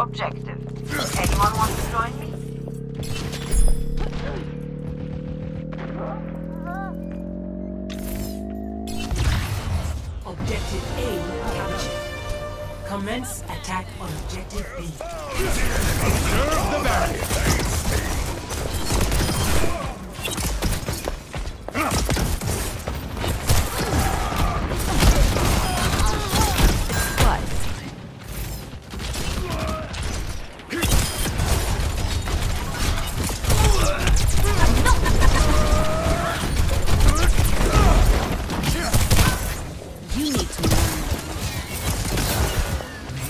I'm securing the objective. Anyone want to join me? Objective A captured. Commence attack on Objective B. Observe the barrier.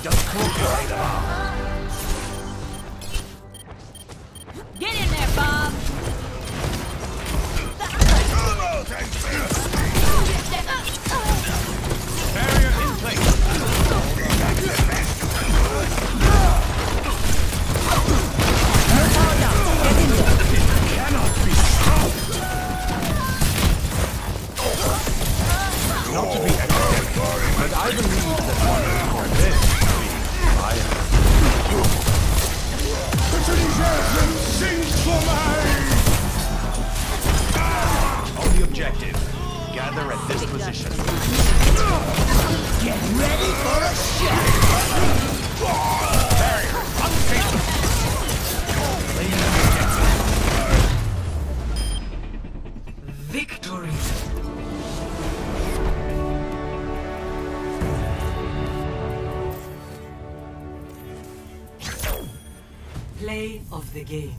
Just cooperate about. Get in there, Bob! Barrier in place. Cannot be stopped. Not to be but I believe that one for this On the objective. Gather at this position. Get ready for Play of the game.